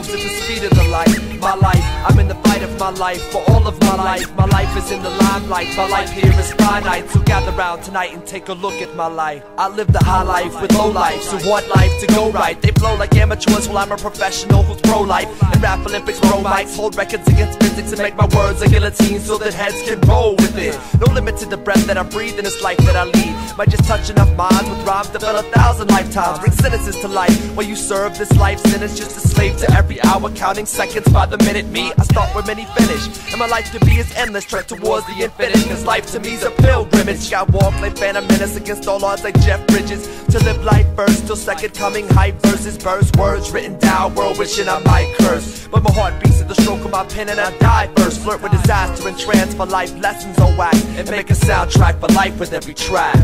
moves at the speed of the light. My life, I'm in the of my life for all of my life. My life is in the limelight. My life here is finite. So gather round tonight and take a look at my life. I live the high life with low life. So want life to go right. They flow like amateurs while I'm a professional who's pro life. And rap Olympics, pro mics, hold records against physics and make my words a guillotine so that heads can roll with it. No limit to the breath that I breathe in this life that I lead. Might just touch enough minds with rhymes to fill a thousand lifetimes. Bring sentences to life while you serve this life sentence. Just a slave to every hour, counting seconds by the minute. Me, I start where many finish. And my life to be is endless, trek towards the infinite. Cause life to me's a pilgrimage. Got walk like Phantom Menace against all odds like Jeff Bridges. To live life first till second coming, hype verses, burst words written down, world wishing I might curse. But my heart beats at the stroke of my pen and I die first. Flirt with disaster and trance transfer life lessons on wax. And make a soundtrack for life with every track.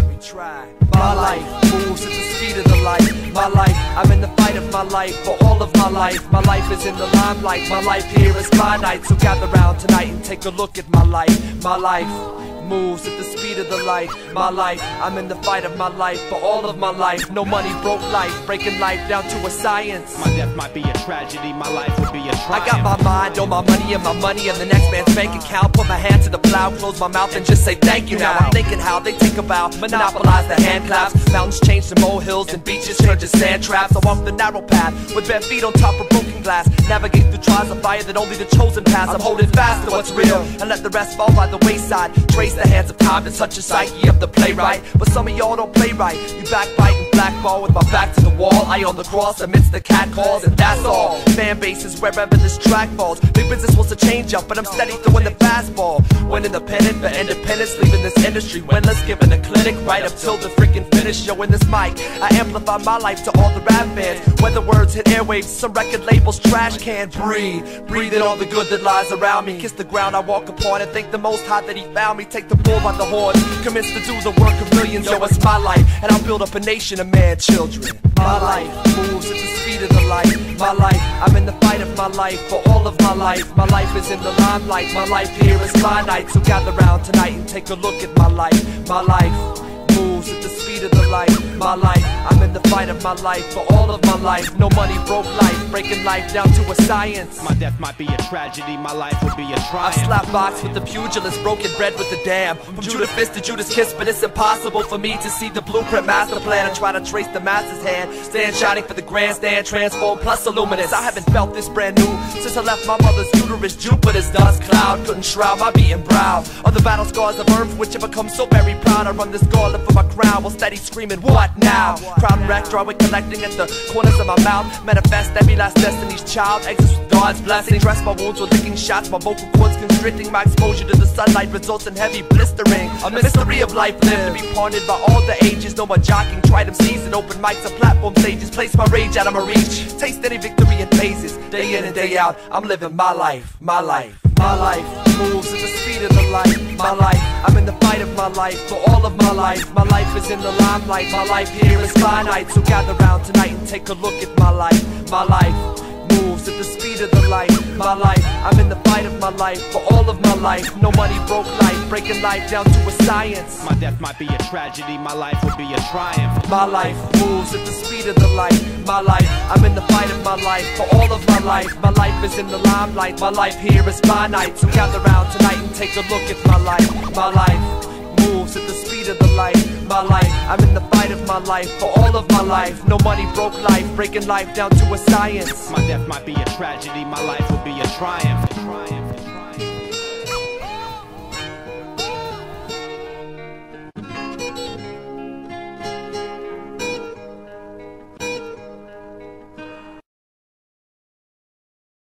My life moves at the speed of the light. My life, I'm in the fight of my life for all of my life. My life is in the limelight. My life here is finite. So gather round tonight and take a look at my life. My life moves at the speed of the light. My life, I'm in the fight of my life for all of my life. No money broke life, breaking life down to a science. My death might be a tragedy, my life would be a triumph. I got my mind on my money and my money and the next man's bank account. Put my hand to the plow, close my mouth and just say thank you. Now I'm thinking how they think about monopolize the hand claps. Mountains change to molehills and beaches turn to sand traps. I walk the narrow path with bare feet on top of broken glass. Navigate through trials of fire that only the chosen pass. I'm holding fast to what's real and let the rest fall by the wayside. Trace the hands of time to such a psyche of the playwright. But some of y'all don't play right. You backbite and blackball with my back to the wall. I on the cross amidst the cat calls, and that's all. Fan bases wherever this track falls. Big business wants to change up, but I'm steady throwing the fastball. When independent for independence, leaving this industry winless, giving a clinic right up till the freaking finish. Yo, in this mic, I amplify my life to all the rap fans. Whether words hit airwaves, some record labels trash can breathe. Breathe in all the good that lies around me. Kiss the ground I walk upon and thank the most high that he found me. Take the bull by the horns, commence to do the work of millions. Yo, it's my life, and I'll build up a nation man children. My life moves at the speed of the light. My life, I'm in the fight of my life for all of my life. My life is in the limelight. My life here is finite. So gather round tonight and take a look at my life. My life moves at the speed of the light. My life, I'm in the fight of my life for all of my life. No money broke life, breaking life down to a science. My death might be a tragedy, my life would be a triumph. I slap box with the pugilist, broken bread with the dam. From Judas Fist to Judas Kiss, but it's impossible for me to see the blueprint master plan and try to trace the master's hand. Stand shining for the grandstand, transform plus illuminous. I haven't felt this brand new since I left my mother's uterus. Jupiter's dust cloud couldn't shroud my beaten brow. Of the battle scars of earth, which have become so very proud. I run this gauntlet for my crown while steady screaming, What now? Proud and wrecked, drawing, collecting at the corners of my mouth. Manifest every last destiny's child, exits with God's blessing. Dress my wounds with licking shots, my vocal cords constricting. My exposure to the sunlight results in heavy blistering. A mystery of life lived to be pondered by all the ages. No more jocking, try them season, open mics and platform stages. Place my rage out of my reach. Taste any victory in phases. Day in and day out, I'm living my life, my life. My life moves at the speed of the light. My life, I'm in the fight of my life for all of my life. My life is in the limelight. My life here is finite. So gather round tonight and take a look at my life. My life at the speed of the light. My life, I'm in the fight of my life for all of my life. No money broke life, breaking life down to a science. My death might be a tragedy, my life would be a triumph. My life moves at the speed of the light. My life, I'm in the fight of my life for all of my life. My life is in the limelight. My life here is finite. So gather round tonight and take a look at my life. My life moves at the speed of the light. My life, I'm in the fight of my life for all of my life. No money broke life, breaking life down to a science. My death might be a tragedy, my life will be a triumph.